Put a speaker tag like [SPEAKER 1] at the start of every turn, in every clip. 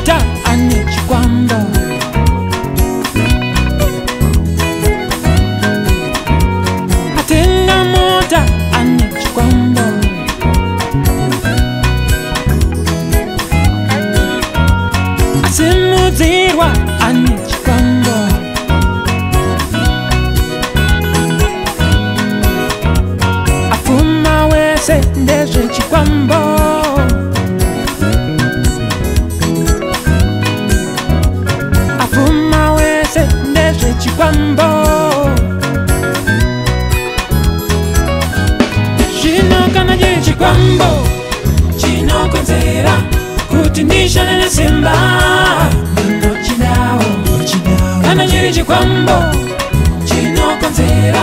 [SPEAKER 1] aporofita ane chikwambo. Atenga mota ane chikwambo. Asimudzirwa ane chikwambo. Apfuma wese ndezvechikwambo apfuma wese ndezvechikwambo. Zvino kana chiri chikwambo chinokonzera kuti ndishane nesimba ndinochidawo kana chiri chikwambo chinokonzera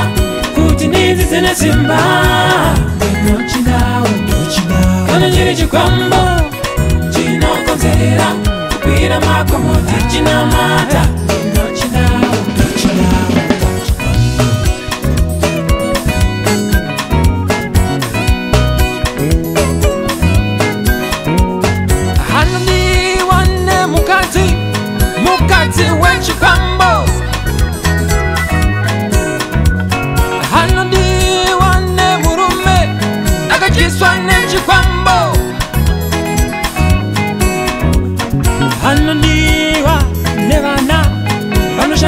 [SPEAKER 1] kuti ndidzidze nesimba ndinochidawo kana chiri chikwambo chinokonzera kukwira makomo tichinamata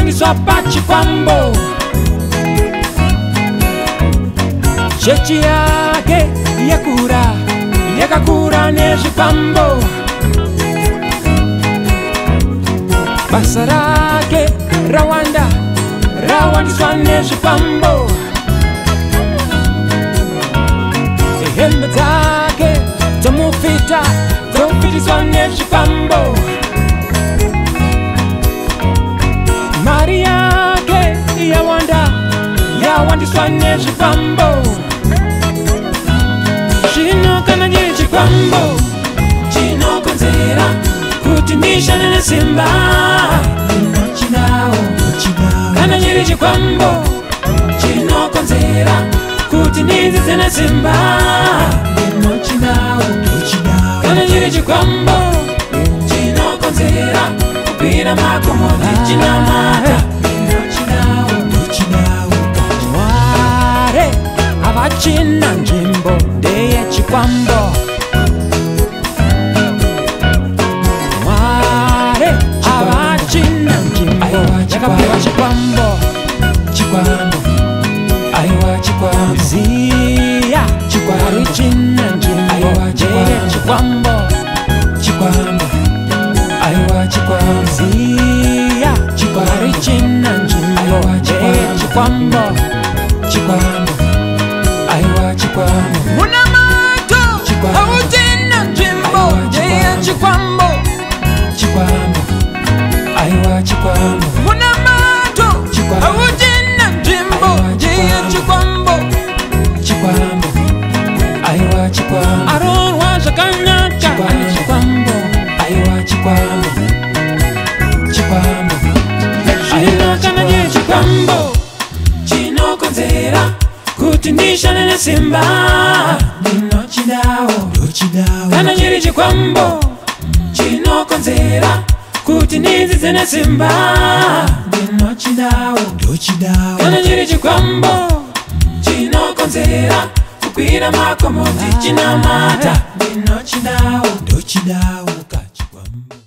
[SPEAKER 1] vanoshandiswa pachikwambo. Chechi yake yakura yakakura nezvikwambo. Basa rake rawanda rawandiswa nezvikwambo. Hembe dzake nezvikwambo. Zvino kana chiri chikwambo chinokonzera kuti ndishane nesimba. Kana chiri chikwambo chinokonzera kuti ndidzidze nesimba. Kana chiri chikwambo chinokonzera kupira makomo ndichinamata yakapiwa chikwambo chikwambo aiwa chikwambo ziya chikwarichina nzvimbo ndeyechikwambo chikwambo. Aiwa chikwambo ziya chikwarichina nzvimbo ndeyechikwambo chikwambo. Aiwa chikwambo muna mato
[SPEAKER 2] Chikwambo.
[SPEAKER 1] autina nzvimbo
[SPEAKER 2] Aiwa,
[SPEAKER 1] ndeyechikwambo
[SPEAKER 2] chikwambo. Aiwa chikwambo
[SPEAKER 1] arorwa zvakanaka.
[SPEAKER 2] Chikwambo. aiwa chikwambo. Chikwambo.
[SPEAKER 1] Zvino kana chiri chikwambo. Chinokonzera kuti ndishane nesimba. Ndinochidawo kana chiri chikwambo. Chinokonzera kuti ndidzidze nesimba. Ndinochidawo kana chiri chikwambo. Chinokonzera kukwira makomo ndichinamata ndinochidawo
[SPEAKER 2] ndochidawo kati